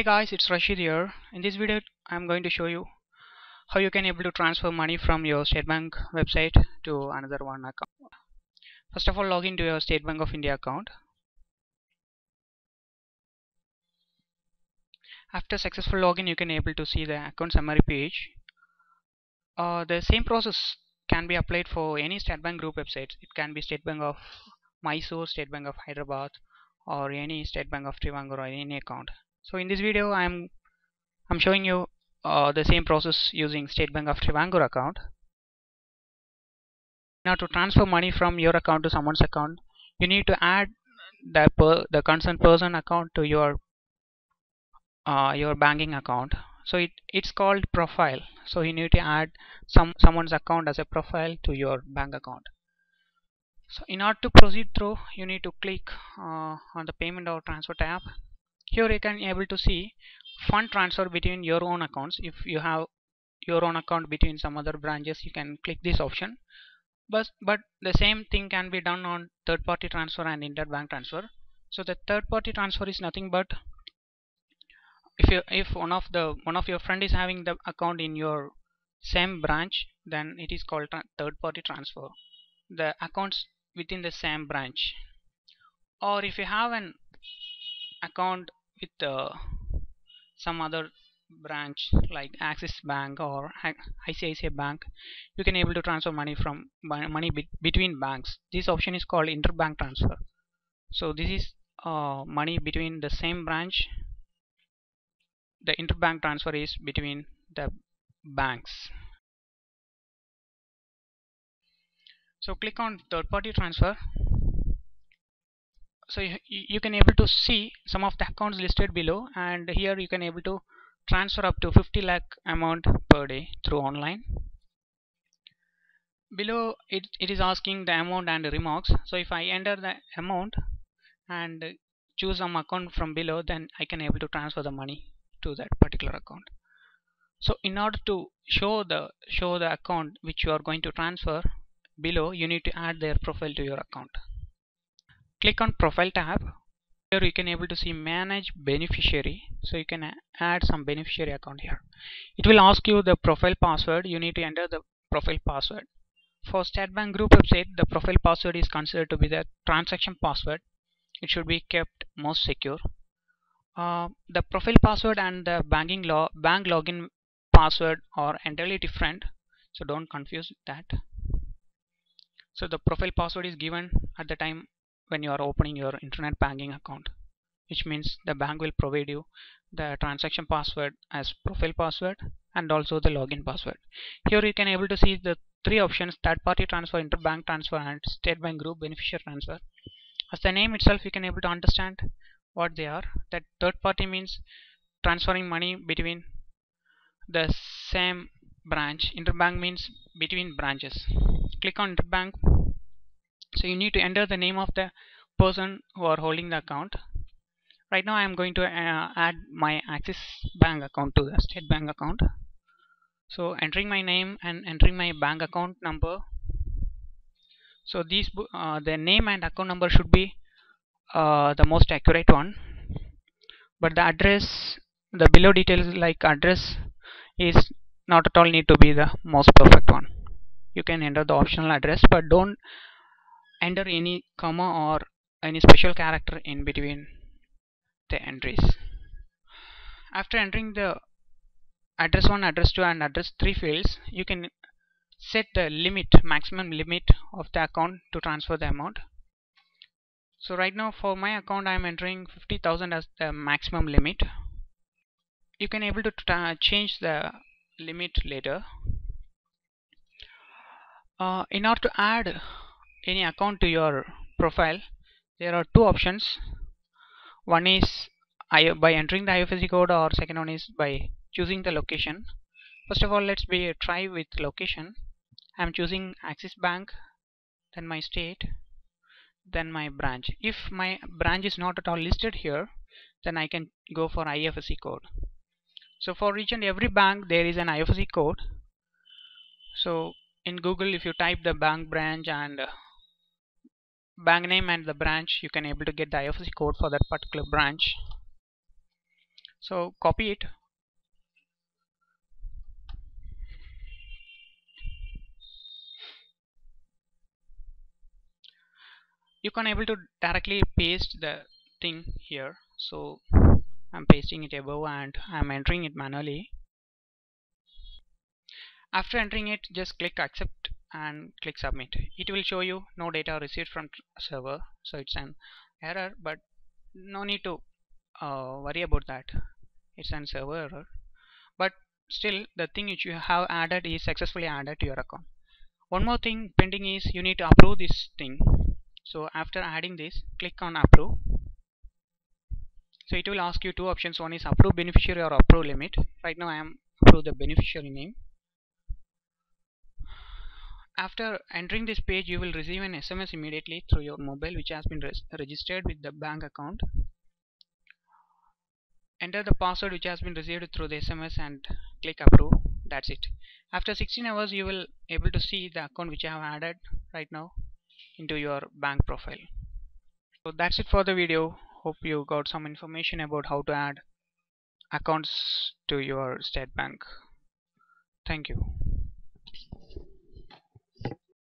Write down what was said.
Hey guys, it's Rashid here. In this video, I'm going to show you how you can able to transfer money from your State Bank website to another one account. First of all, log into your State Bank of India account. After successful login, you can able to see the account summary page. Uh, the same process can be applied for any State Bank group websites. It can be State Bank of Mysore, State Bank of Hyderabad, or any State Bank of Trivandrum or any account. So in this video, I'm I'm showing you uh, the same process using State Bank of Trivandrum account. Now to transfer money from your account to someone's account, you need to add the per, the concerned person account to your uh, your banking account. So it it's called profile. So you need to add some someone's account as a profile to your bank account. So in order to proceed through, you need to click uh, on the payment or transfer tab. Here you can able to see fund transfer between your own accounts. If you have your own account between some other branches, you can click this option. But but the same thing can be done on third party transfer and interbank transfer. So the third party transfer is nothing but if you if one of the one of your friend is having the account in your same branch, then it is called third party transfer. The accounts within the same branch or if you have an account with uh, some other branch like Axis Bank or ICICI Bank you can able to transfer money from money be between banks. This option is called interbank transfer. So this is uh, money between the same branch. The interbank transfer is between the banks. So click on third party transfer so you, you can able to see some of the accounts listed below and here you can able to transfer up to 50 lakh amount per day through online. Below it, it is asking the amount and the remarks. So if I enter the amount and choose some account from below then I can able to transfer the money to that particular account. So in order to show the show the account which you are going to transfer below you need to add their profile to your account click on profile tab. Here you can able to see manage beneficiary. So you can add some beneficiary account here. It will ask you the profile password. You need to enter the profile password. For State Bank group website the profile password is considered to be the transaction password. It should be kept most secure. Uh, the profile password and the banking law bank login password are entirely different. So don't confuse that. So the profile password is given at the time when you are opening your internet banking account which means the bank will provide you the transaction password as profile password and also the login password. Here you can able to see the three options third party transfer interbank transfer and state bank group beneficiary transfer. As the name itself you can able to understand what they are. That third party means transferring money between the same branch. Interbank means between branches. Click on interbank so you need to enter the name of the person who are holding the account. Right now I am going to uh, add my Axis Bank account to the State Bank account. So entering my name and entering my bank account number. So these uh, the name and account number should be uh, the most accurate one. But the address the below details like address is not at all need to be the most perfect one. You can enter the optional address but don't enter any comma or any special character in between the entries. After entering the address 1 address 2 and address 3 fields you can set the limit maximum limit of the account to transfer the amount. So right now for my account I am entering 50,000 as the maximum limit. You can able to change the limit later. Uh, in order to add any account to your profile there are two options. One is by entering the IFSC code or second one is by choosing the location. First of all let's be a try with location. I'm choosing Axis Bank then my state then my branch. If my branch is not at all listed here then I can go for IFSC code. So for each and every bank there is an IFSC code. So in Google if you type the bank branch and bank name and the branch you can able to get the IFSC code for that particular branch. So copy it. You can able to directly paste the thing here. So I'm pasting it above and I'm entering it manually. After entering it just click accept and click submit. It will show you no data received from server so it's an error but no need to uh, worry about that. It's an server error. But still the thing which you have added is successfully added to your account. One more thing pending is you need to approve this thing. So after adding this click on approve. So it will ask you two options. One is approve beneficiary or approve limit. Right now I am approve the beneficiary name after entering this page you will receive an SMS immediately through your mobile which has been registered with the bank account. Enter the password which has been received through the SMS and click approve. That's it. After 16 hours you will able to see the account which I have added right now into your bank profile. So that's it for the video. Hope you got some information about how to add accounts to your state bank. Thank you